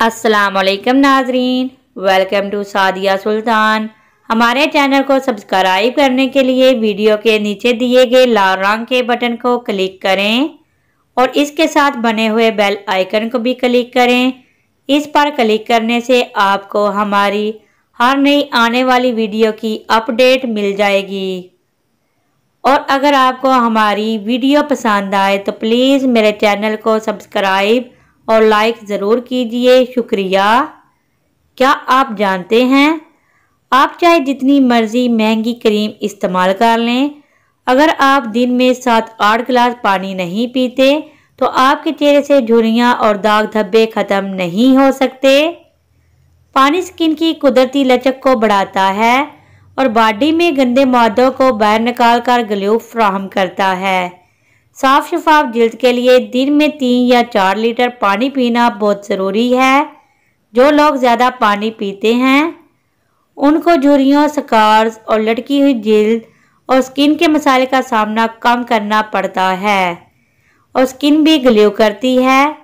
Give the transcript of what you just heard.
अस्सलाम वालेकुम नाजरीन, वेलकम टू सादिया सुल्तान। हमारे चैनल को सब्सक्राइब करने के लिए वीडियो के नीचे दिए गए लाल रंग के बटन को क्लिक करें और इसके साथ बने हुए बेल आइकन को भी क्लिक करें। इस पर क्लिक करने से आपको हमारी हर नई आने वाली वीडियो की अपडेट मिल जाएगी। और अगर आपको हमारी वीडियो पसंद आए तो प्लीज़ मेरे चैनल को सब्सक्राइब और लाइक ज़रूर कीजिए। शुक्रिया। क्या आप जानते हैं? आप चाहे जितनी मर्ज़ी महँगी क्रीम इस्तेमाल कर लें। अगर आप दिन में सात आठ गिलास पानी नहीं पीते तो आपके चेहरे से झुरियाँ और दाग धब्बे ख़त्म नहीं हो सकते। पानी स्किन की कुदरती लचक को बढ़ाता है और बॉडी में गंदे मादों को बाहर निकाल कर ग्लू फ्राहम करता है। साफ़ शफाफ जल्द के लिए दिन में तीन या चार लीटर पानी पीना बहुत ज़रूरी है। जो लोग ज़्यादा पानी पीते हैं, उनको झुरियों स्कार्स और लटकी हुई जल्द और स्किन के मसाले का सामना कम करना पड़ता है और स्किन भी ग्लो करती है।